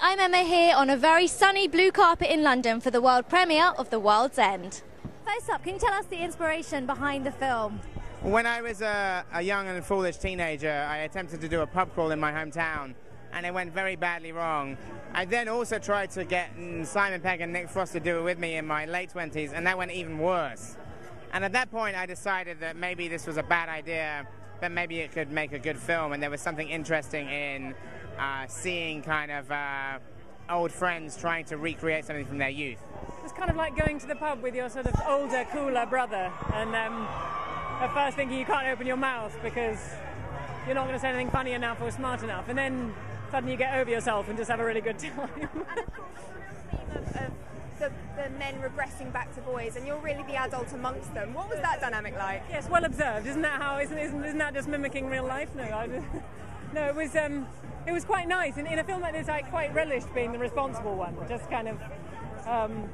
I'm Emma here on a very sunny blue carpet in London for the world premiere of The World's End. First up, can you tell us the inspiration behind the film? When I was a, a young and foolish teenager, I attempted to do a pub crawl in my hometown, and it went very badly wrong. I then also tried to get mm, Simon Pegg and Nick Frost to do it with me in my late 20s, and that went even worse. And at that point, I decided that maybe this was a bad idea, but maybe it could make a good film, and there was something interesting in uh, seeing kind of uh, old friends trying to recreate something from their youth. It's kind of like going to the pub with your sort of older, cooler brother, and um, at first thinking you can't open your mouth because you're not going to say anything funny enough or smart enough, and then suddenly you get over yourself and just have a really good time. The, men regressing back to boys, and you're really the adult amongst them. What was that dynamic like? yes, well observed. Isn't that how? Isn't, isn't, that just mimicking real life? No, I, no, it was um, it was quite nice. In, in a film like this, I quite relished being the responsible one. Just kind of. Um,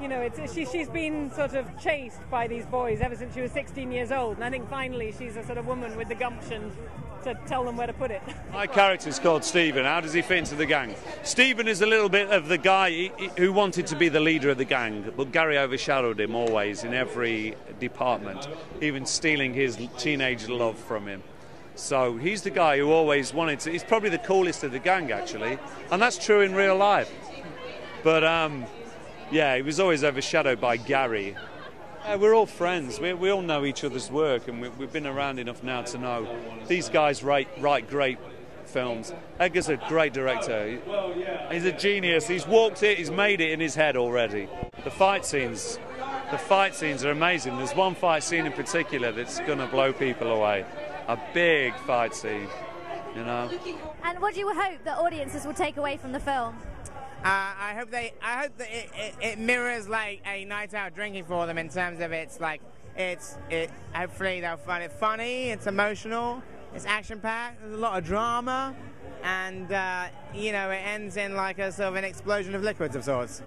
you know, it's, she, she's been sort of chased by these boys ever since she was 16 years old, and I think finally she's a sort of woman with the gumption to tell them where to put it. My character's called Stephen. How does he fit into the gang? Stephen is a little bit of the guy who wanted to be the leader of the gang, but Gary overshadowed him always in every department, even stealing his teenage love from him. So he's the guy who always wanted to. He's probably the coolest of the gang, actually, and that's true in real life. But um, yeah, he was always overshadowed by Gary. Yeah, we're all friends. We, we all know each other's work, and we, we've been around enough now to know these guys write, write great films. Edgar's a great director. He's a genius. He's walked it. He's made it in his head already. The fight scenes, the fight scenes are amazing. There's one fight scene in particular that's going to blow people away. A big fight scene, you know. And what do you hope that audiences will take away from the film? Uh, I hope they. I hope that it, it, it, mirrors like a night out drinking for them in terms of it's like it's it. Hopefully they'll find it funny. It's emotional. It's action packed. There's a lot of drama, and uh, you know it ends in like a sort of an explosion of liquids of sorts.